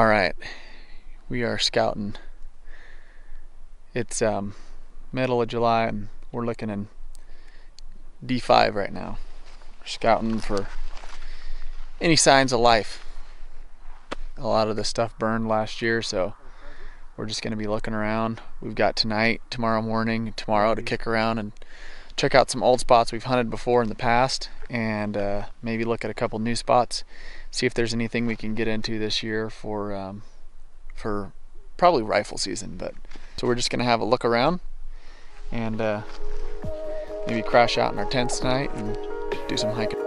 All right, we are scouting. It's um, middle of July and we're looking in D5 right now. We're scouting for any signs of life. A lot of the stuff burned last year, so we're just going to be looking around. We've got tonight, tomorrow morning, tomorrow to kick around and check out some old spots we've hunted before in the past and uh, maybe look at a couple new spots see if there's anything we can get into this year for um, for probably rifle season. But so we're just gonna have a look around and uh, maybe crash out in our tents tonight and do some hiking.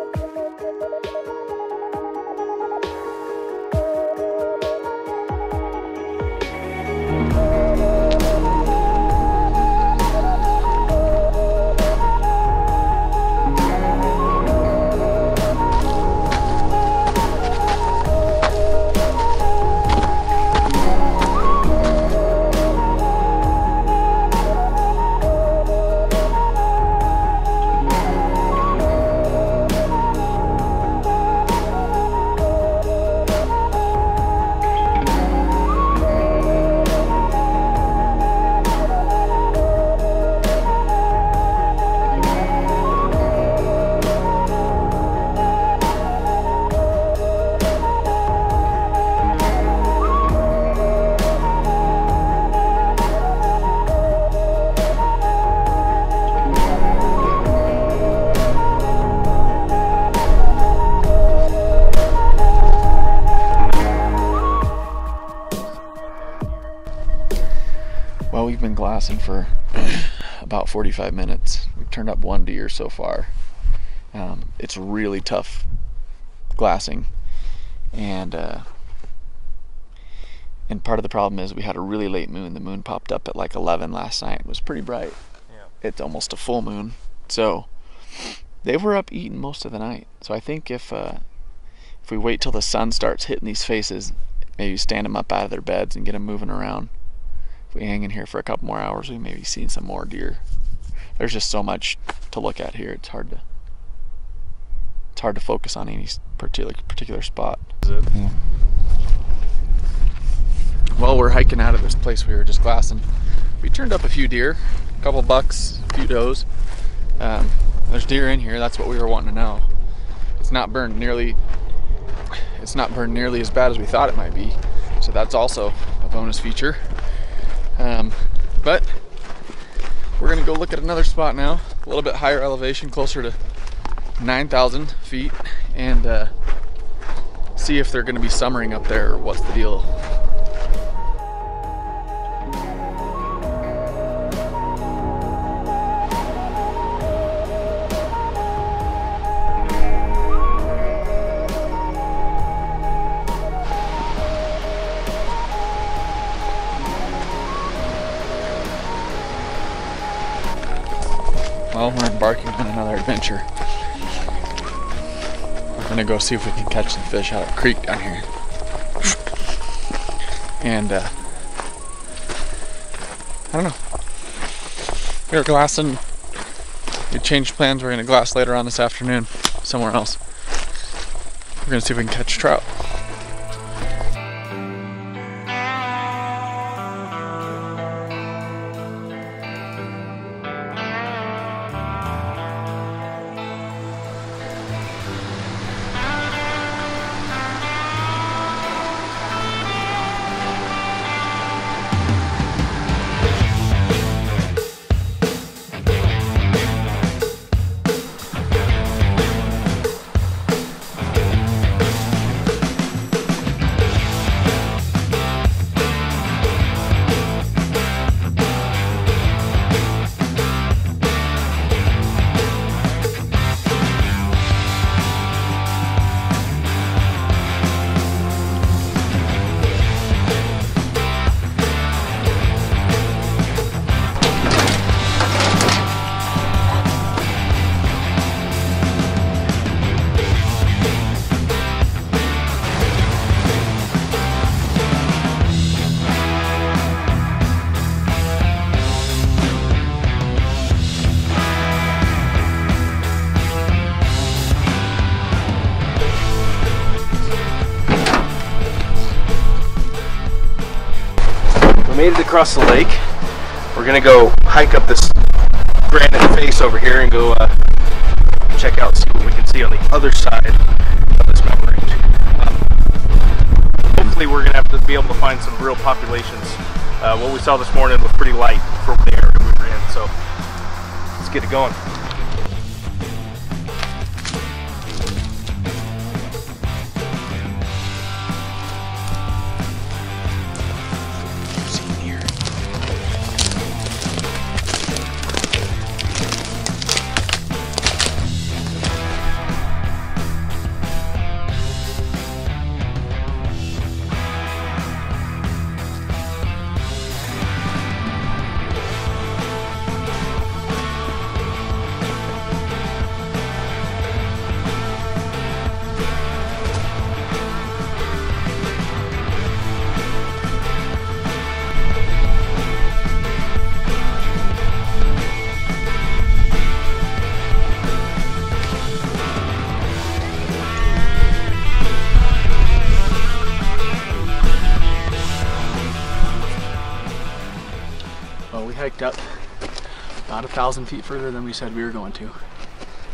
Well, we've been glassing for about 45 minutes. We've turned up one deer so far. Um, it's really tough glassing, and uh, and part of the problem is we had a really late moon. The moon popped up at like 11 last night. It was pretty bright. Yeah. It's almost a full moon, so they were up eating most of the night. So I think if uh, if we wait till the sun starts hitting these faces, maybe stand them up out of their beds and get them moving around if we hang in here for a couple more hours, we may be seeing some more deer. There's just so much to look at here. It's hard to it's hard to focus on any particular particular spot. Is it? Yeah. Well, we're hiking out of this place we were just glassing. We turned up a few deer, a couple bucks, a few does. Um, there's deer in here. That's what we were wanting to know. It's not burned nearly. It's not burned nearly as bad as we thought it might be. So that's also a bonus feature. Um, but we're gonna go look at another spot now, a little bit higher elevation, closer to 9,000 feet, and uh, see if they're gonna be summering up there or what's the deal. Well, we're embarking on another adventure. We're gonna go see if we can catch some fish out of creek down here. And uh, I don't know. We were glassing. We changed plans. We're gonna glass later on this afternoon somewhere else. We're gonna see if we can catch trout. Across the lake. We're gonna go hike up this granite face over here and go uh, check out, see what we can see on the other side of this mountain range. Um, hopefully, we're gonna have to be able to find some real populations. Uh, what we saw this morning was pretty light for the area we were in, so let's get it going. About a thousand feet further than we said we were going to.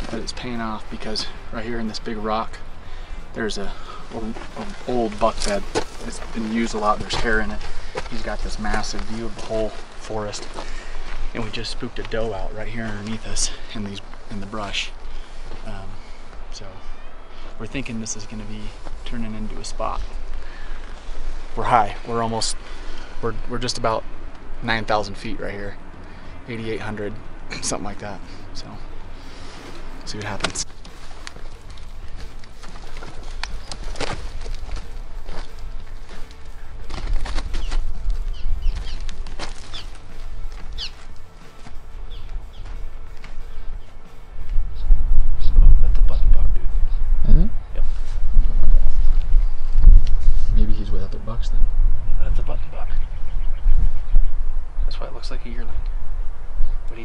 But it's paying off because right here in this big rock, there's a, a- a old buck bed. It's been used a lot. There's hair in it. He's got this massive view of the whole forest. And we just spooked a doe out right here underneath us in these in the brush. Um, so we're thinking this is going to be turning into a spot. We're high. We're almost. We're we're just about 9,000 feet right here. 8,800, something like that. So, see what happens.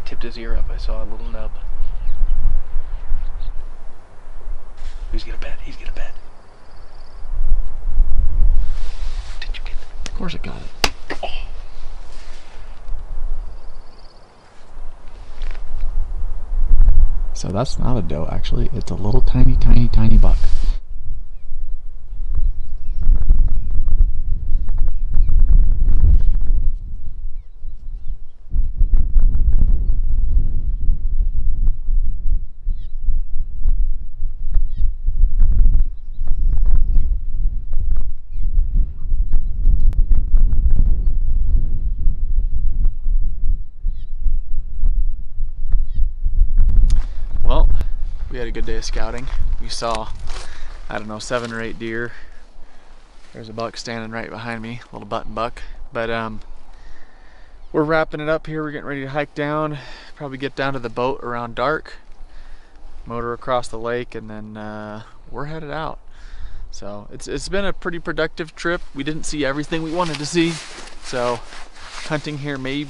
Tipped his ear up, I saw a little nub. He's gonna bed. He's gonna bed. Did you get it? Of course I got it. So that's not a doe actually. It's a little tiny, tiny, tiny buck. Well, we had a good day of scouting. We saw, I don't know, seven or eight deer. There's a buck standing right behind me, little button buck. But um, we're wrapping it up here. We're getting ready to hike down. Probably get down to the boat around dark. Motor across the lake, and then uh, we're headed out. So it's it's been a pretty productive trip. We didn't see everything we wanted to see. So hunting here may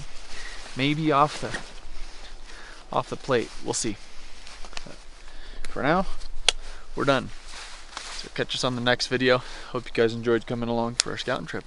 maybe off the off the plate. We'll see for now, we're done. So catch us on the next video. Hope you guys enjoyed coming along for our scouting trip.